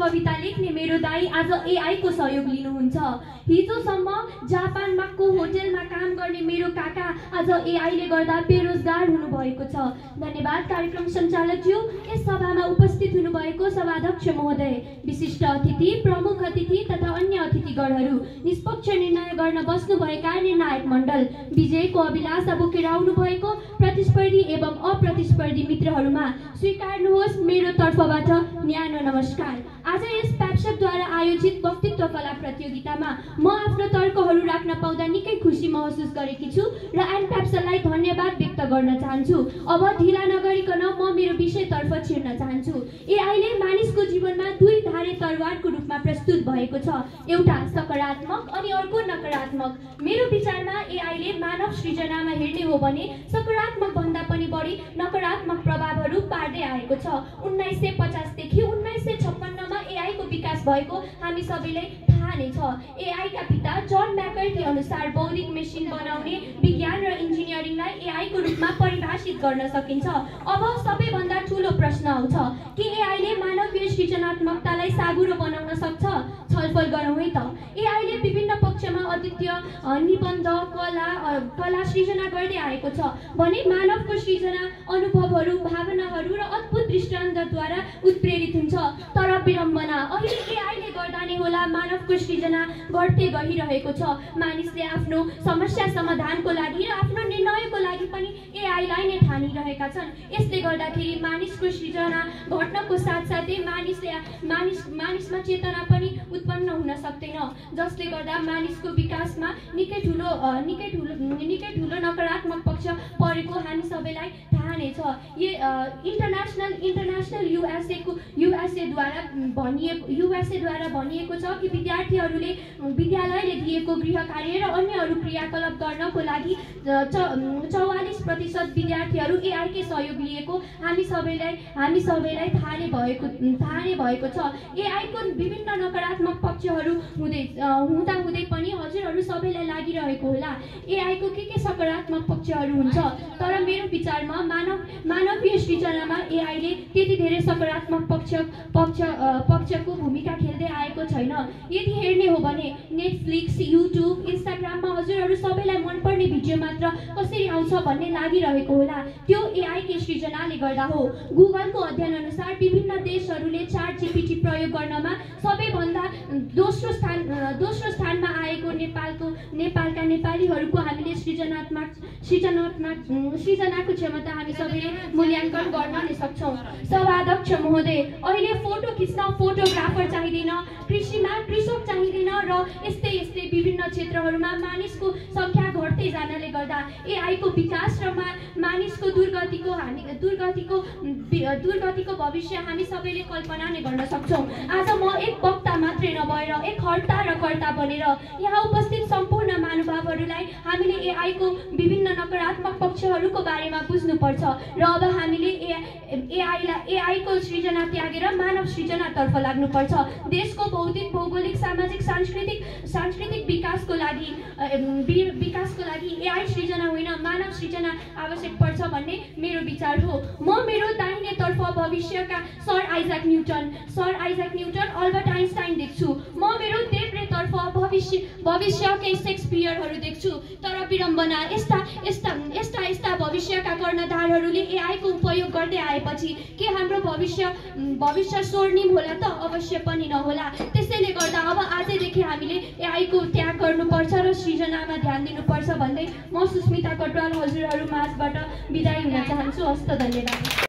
कविता लेख्ने मेरो दाई आज एआईको सहयोग लिनुहुन्छ। हिजोसम्म जापानमाको होटेलमा काम गर्ने मेरो काका आज एआईले गर्दा बेरोजगार हुनुभएको छ। धन्यवाद कार्यक्रम सञ्चालकज्यू। यस सभामा उपस्थित हुनुभएको सभाध्यक्ष महोदय विशिष्ट अतिथि प्रमुख अतिथि अतिथिगणहरू निष्पक्ष निर्णय गर्न बस्नुभएका निर्णायक मण्डल विजयको अभिलाषा बोकेर आउनु भएको प्रतिस्पर्धी एवं अप्रतिस्पर्धी मित्रहरूमा स्वीकार्नुहोस् मेरो तर्फबाट न्यानो नमस्कार। आज यस प्याप्सकद्वारा प्रतियोगितामा म आफ्नो तर्कहरू राख्न पाउँदा निकै खुसी महसुस गरेकी छु र एन प्याप्सललाई धन्यवाद व्यक्त गर्न चाहन्छु। अब ढिला नगरिकन म मेरो विषयतर्फ छिर्न चाहन्छु। एआईले मानिसको जीवनमा दुई धारे तरवारको रूपमा प्रस्तुत भएको छ। एउटा सकारात्मक अनि अर्को नकारात्मक। मेरो विचारमा एआईले मानव सृजनामा हेर्ने हो भने सकारात्मक भन्दा पनि बढी नकारात्मक प्रभावहरू पार्दै आएको छ। उन्नाइस सय पचासदेखि उन्नाइस सय छप्पन्नमा एआईको विकास भएको हामी सबैलाई थाहा नै छ एआईका पिता जन म्याकर्टी अनुसार बौद्धिक मेसिन बनाउने विज्ञान र इन्जिनियरिङलाई एआईको रूपमा परिभाषित गर्न सकिन्छ। अब सबैभन्दा ठुलो प्रश्न आउँछ के एआईले मानवीय सृजनात्मकतालाई सागुरो बनाउन सक्छ? छलफल गरौँ है त। एआईले विभिन्न पक्षमा अद्वितीय निबन्ध कला कला सृजना गर्दै आएको छ। भने मानवको सृजना अनुभवहरू भावनाहरू र अद्भुत दृष्टान्तद्वारा उत्प्रेरित हुन्छ। तर विडम्बना अहिले एआईले होला। मानवको सृजना घट्दै गइरहेको छ। मानिसले आफ्नो समस्या समाधानको लागि र आफ्नो निर्णयको लागि पनि एआईलाई नै ठानिरहेका छन्। यसले गर्दाखेरि मानिसको सृजना घट्नको साथसाथै मानिसले मानिस मानिसमा चेतना पनि उत्पन्न हुन सक्दैन। जसले गर्दा मानिसको विकासमा निकै ठुलो निकै ठुलो निकै ठुलो नकारात्मक पक्ष परेको हामी सबैलाई थाहा नै छ यो इन्टरनेसनल इन्टरनेसनल युएसएको युएसएद्वारा भनिएको युएसएद्वारा भनिएको छ कि विद्यार्थीहरूले विद्यालयले दिएको गृह कार्य र अन्यहरू क्रियाकलाप गर्नको लागि चौवालिस प्रतिशत विद्यार्थीहरू एआईकै सहयोग लिएको हामी सबैलाई हामी सबैलाई थाहा नै भएको थाहा नै भएको छ। एआईको विभिन्न नकारात्मक पक्षहरू हुँदै अ, हुँदा हुँदै पनि हजुरहरू सबैलाई लागिरहेको होला। एआईको के के सकारात्मक पक्षहरू हुन्छ। तर मेरो विचारमा मानव मानवीय सृजनामा एआईले त्यति धेरै सकारात्मक पक्ष पक्ष पक्षको भूमिका खेल्दै आएको छैन। यदि हेर्ने हो भने नेटफ्लिक्स युट्युब इन्स्टाग्राममा हजुरहरू सबैलाई मनपर्ने भिडियो मात्र कसरी आउँछ भन्ने लागिरहेको होला। त्यो एआईकै सृजनाले गर्दा हो। गुगलको अध्ययन अनुसार विभिन्न देशहरूले चार जिपिटी प्रयोग गर्नमा सबैभन्दा दोस्रो स्थान दोस्रो स्थानमा आएको नेपालको नेपालका नेपालीहरूको हामीले सृजनात्मक अम, सृजनाको क्षमता हामी सबैले मूल्याङ्कन गर्न नै सक्छौँ। सभाध्यक्ष महोदय अहिले फोटो खिच्न फोटोग्राफर चाहिँदैन कृषिमा कृषक चाहिँदैन र यस्तै यस्तै विभिन्न क्षेत्रहरूमा मानिसको सङ्ख्या घट्दै जानाले गर्दा एआईको विकास र दुर्गतिको हामी दुर्गतिको दुर्गतिको भविष्य हामी सबैले कल्पना नै गर्न सक्छौँ। आज म एक वक्ता मात्रै नभएर एक हर्ता र कर्ता बनेर यहाँ उपस्थित सम्पूर्ण महानुभावहरूलाई हामीले एआईको विभिन्न नकारात्मक पक्षहरूको बारेमा बुझ्नुपर्छ र अब हामीले एआईलाई एआईको सृजना त्यागेर मानव सृजनातर्फ लाग्नुपर्छ। देशको भौतिक भौगोलिक सामाजिक सांस्कृतिक सांस्कृतिक विकासको लागि विकासको लागि एआई सृजना होइन मानव सृजना आवश्यक पर्छ भन्ने मेरो विचार हो। म मेरो दाहिनेतर्फ भविष्यका sir Isaac Newton sir Isaac Newton Albert Einstein देख्छु। म मेरो देब्रेतर्फ भविष्य भविष्यकै सेक्सपियरहरू देख्छु। तर विडम्बना यस्ता यस्ता यस्ता यस्ता भविष्यका कर्णधारहरूले एआईको उपयोग गर्दै आएपछि के हाम्रो भविष्य भविष्य स्वर्णिम होला त अवश्य पनि नहोला। त्यसैले गर्दा अब आजैदेखि हामीले एआईको त्याग गर्नुपर्छ र सृजनामा ध्यान दिनुपर्छ भन्दै म सुस्मिता कटवाल हजुरहरू माझबाट बिदाई हुन चाहन्छु। हस्त धन्यवाद।